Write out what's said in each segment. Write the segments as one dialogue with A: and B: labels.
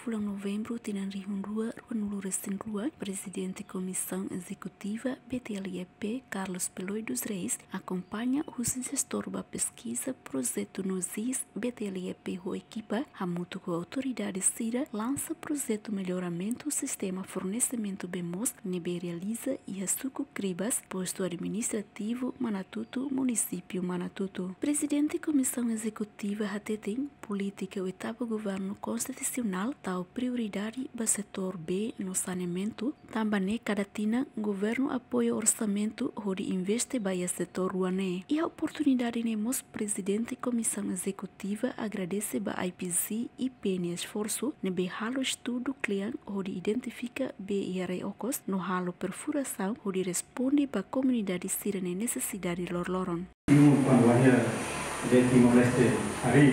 A: Fulang novembro, rihundua, ruanulu rua, presidente Comissão Executiva BTLEP, Carlos Peloi dos Reis, acompanha o gestor da pesquisa projeto NOSIS BTLEP Rua Equipa, junto com a autoridade CIRA, lança projeto melhoramento sistema fornecimento BEMOS, NEBE realiza e Suco Cribas, posto administrativo Manatuto, município Manatuto. Presidente Comissão Executiva Hatetem, política oitavo governo constitucional tal prioridade para setor B no saneamento, também cada tina governo apoia orçamento onde investe para setor ruane. E a oportunidade nemos presidente comissão executiva agradece para IPC e PN esforço nebe halo estudo cliente onde identifica BIR ocos no halo perfuração onde responde para comunidade sirene necessidade lorloron.
B: Quando a Timor-Leste hari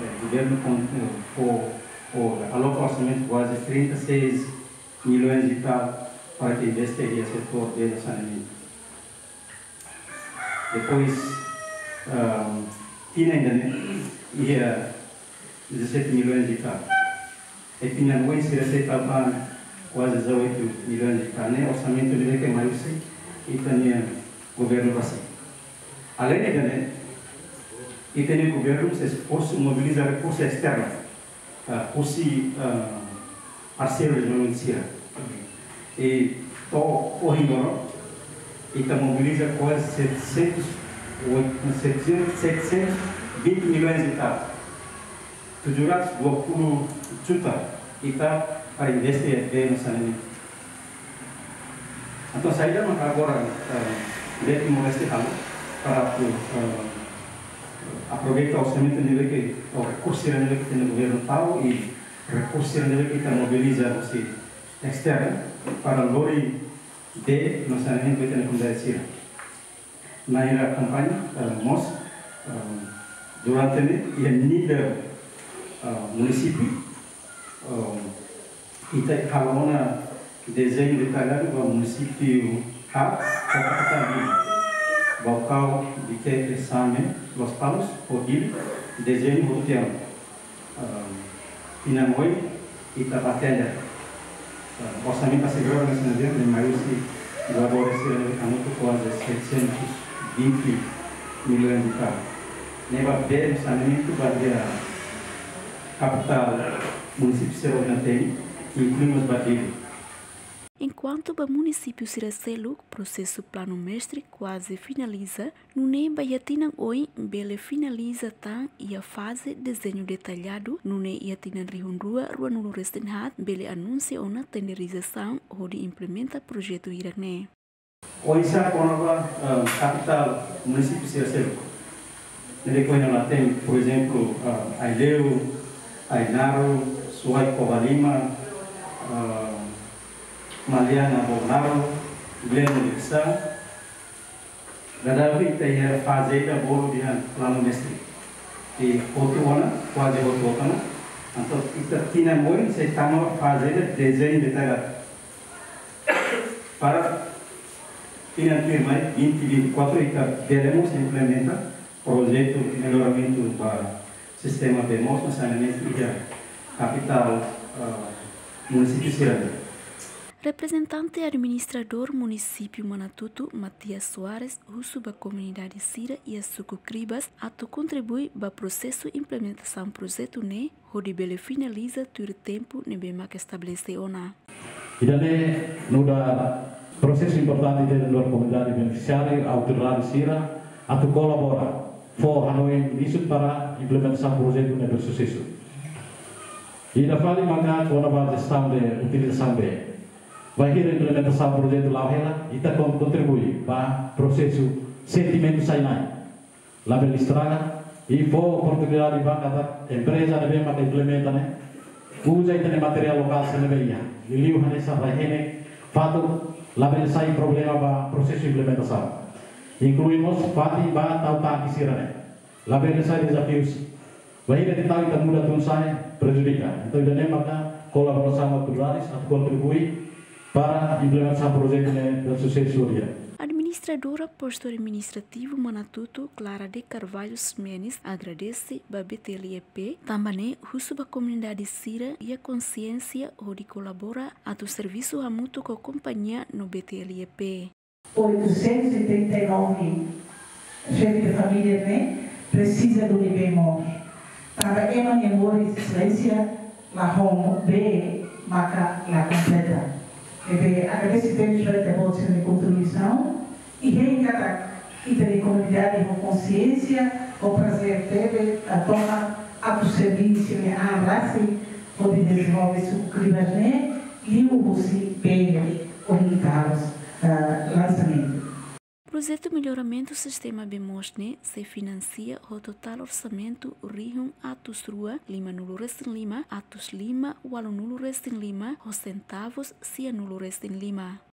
B: o governo for, for alocou orçamento quase 36 milhões de tal para que investe no setor de saneamento. Depois, um, tinha ainda né, ia 17 milhões de tal. E tinha no se receita quase 18 milhões de tal, né? Orçamento de que mais e também governo vacilo. Além de né, e tem o governo se esforço mobilizar recursos externos, uh, fosse uh, parceiros de notícia. E to correndo e tá mobiliza quase 700, 720 milhões de tal. 720 juta e tá para investir no saneamento. Então, saída agora, uh, de Timor-Leste para uh, aproveita o orçamento nível que o recurso nível que tem no governo tal e recurso nível que mobiliza você externo para lori de no saneamento que tem comunidade síria. Na era campanha, uh, nós, uh, durante o nível uh, município, uh, kita kalau na desenho detalhado do município A, capital vocal de que exame los palos por il desenho roteiro pinamoi e tabatela orçamento assegurado nesse momento de maior se favorecer a muito quase 720 milhões de carros neva bem saneamento para a capital município de Serra tem incluímos batidos
A: Enquanto o município Siracelo, o processo plano mestre quase finaliza, no NEM Baiatina oi, Bele finaliza tan e a fase desenho detalhado, no NEM Iatina Rihundrua, Rua Nuno Restenhat, Bele anuncia uma tenderização onde implementa projeto Iracné.
B: Hoje, a Conova, capital município Siracelo. Ele conhece tem, por exemplo, Aileu, Ainaro, Suai Covalima, Mariana Bornaro, Glenn Dixon, Gadavi taya fazenda bolo dia plano mestre. E outro ano, quase outro ano, então kita tina moi se tamo fazenda desenho detalhado. Para tina firma 2024 ita queremos implementar projeto de melhoramento para sistema de no saneamento e capital uh, município Ciranda.
A: Representante administrador município Manatuto, Matias Soares, russo da comunidade Sira e a Sucucribas, ato contribui para processo de implementação projeto NE, onde ele finaliza todo tempo bem que estabelece ONA.
C: E daí, no processo importante da comunidade beneficiária, a autoridade Sira, ato colabora, for Hanoi início para implementação projeto NE do sucesso. E da fala, manga, a gestão de utilização de Vai entre implementação natação por dentro lá ela está com contribui para processo sentimento sai mais. Lá bem estraga e foi oportunidade de banca da empresa de bem para implementa né. Eh. Usa então material local se leveia. Liu nessa Barreira fato lá bem sai problema para processo implementação. Incluímos fati ba tau tá que sira né. Eh. Lá bem sai desafios. Vai de tal e muda tun sai prejudica. Então, dan maka kolaborasi sama pluralis atau kontribui para implementação projeto de sucesso
A: Administradora posto administrativo Manatuto Clara de Carvalho Smenes agradece a BTLEP, também a comunidade Sira e a consciência onde colabora a do serviço a mútuo com a companhia no BTLEP.
D: 839 chefe de família né, precisa do libemor. Para ema memória excelência, la home B, marca la completa. E agradecimento pela devolução de contribuição e reencatar e ter comunidade com consciência, o prazer teve a toma a serviço e a raça pode desenvolver seu clima né e o você bem orientados lançamento.
A: Projeto Melhoramento do Sistema Bemosne se financia o total orçamento Rihun Atus Rua, Lima Nulo Restin Lima, Atus Lima, Walo Nulo Restin Lima, os centavos Cia Nulo Restin Lima.